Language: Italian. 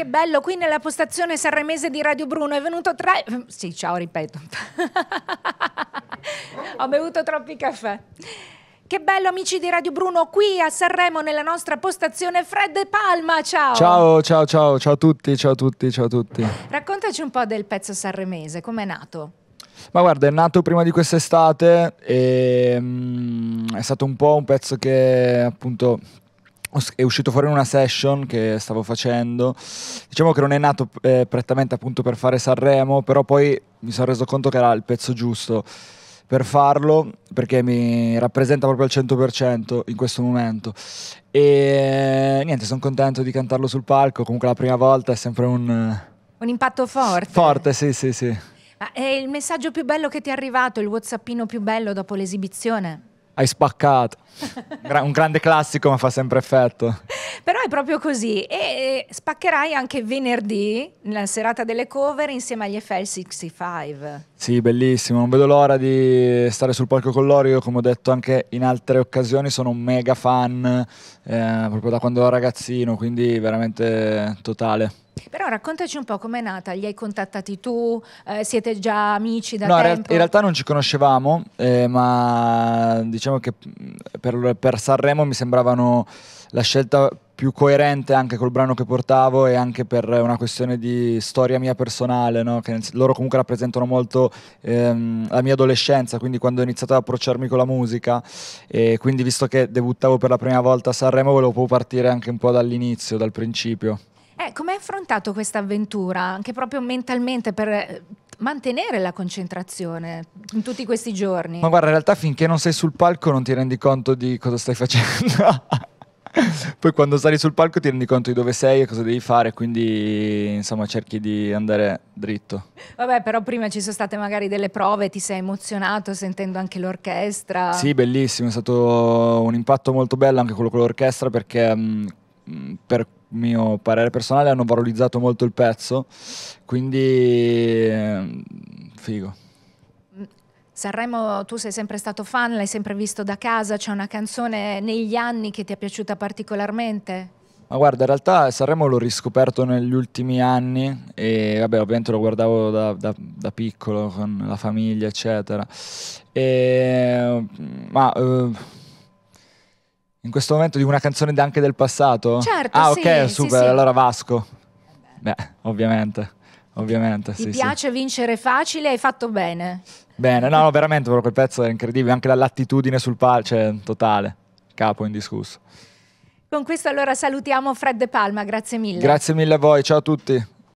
Che bello, qui nella postazione sanremese di Radio Bruno è venuto tra... Sì, ciao, ripeto. Ho bevuto troppi caffè. Che bello amici di Radio Bruno, qui a Sanremo nella nostra postazione Fred Palma, ciao! Ciao, ciao, ciao, ciao a tutti, ciao a tutti, ciao a tutti. Raccontaci un po' del pezzo sanremese, com'è nato? Ma guarda, è nato prima di quest'estate e mm, è stato un po' un pezzo che appunto è uscito fuori in una session che stavo facendo. Diciamo che non è nato eh, prettamente appunto per fare Sanremo, però poi mi sono reso conto che era il pezzo giusto per farlo perché mi rappresenta proprio al 100% in questo momento. E niente, sono contento di cantarlo sul palco. Comunque la prima volta è sempre un... Un impatto forte. Forte, sì, sì, sì. Ma è il messaggio più bello che ti è arrivato, il whatsappino più bello dopo l'esibizione? Hai spaccato. un grande classico ma fa sempre effetto. Però è proprio così e spaccherai anche venerdì, nella serata delle cover, insieme agli FL 65. Sì, bellissimo, non vedo l'ora di stare sul palco con loro, io come ho detto anche in altre occasioni sono un mega fan, eh, proprio da quando ero ragazzino, quindi veramente totale. Però raccontaci un po' com'è nata, li hai contattati tu, eh, siete già amici da no, tempo? In realtà non ci conoscevamo, eh, ma diciamo che per, per Sanremo mi sembravano la scelta più coerente anche col brano che portavo e anche per una questione di storia mia personale, no? che loro comunque rappresentano molto ehm, la mia adolescenza, quindi quando ho iniziato ad approcciarmi con la musica e quindi visto che debuttavo per la prima volta a Sanremo volevo partire anche un po' dall'inizio, dal principio. Eh, come hai affrontato questa avventura, anche proprio mentalmente, per eh, mantenere la concentrazione in tutti questi giorni? Ma guarda, in realtà finché non sei sul palco non ti rendi conto di cosa stai facendo. Poi quando sali sul palco ti rendi conto di dove sei e cosa devi fare, quindi insomma cerchi di andare dritto. Vabbè, però prima ci sono state magari delle prove, ti sei emozionato sentendo anche l'orchestra. Sì, bellissimo, è stato un impatto molto bello anche quello con l'orchestra perché mh, per mio parere personale hanno valorizzato molto il pezzo, quindi figo. Sanremo tu sei sempre stato fan, l'hai sempre visto da casa, c'è una canzone negli anni che ti è piaciuta particolarmente? Ma guarda, in realtà Sanremo l'ho riscoperto negli ultimi anni e vabbè, ovviamente lo guardavo da, da, da piccolo con la famiglia, eccetera. E, ma uh, in questo momento di una canzone anche del passato? Certo, Ah, sì, ok, super, sì, sì. allora Vasco. Beh, ovviamente, ovviamente, Ti sì, piace sì. vincere facile, hai fatto bene. Bene, no, no, veramente, però quel pezzo è incredibile, anche l'attitudine sul palco, cioè, totale, capo indiscusso. Con questo allora salutiamo Fred De Palma, grazie mille. Grazie mille a voi, ciao a tutti.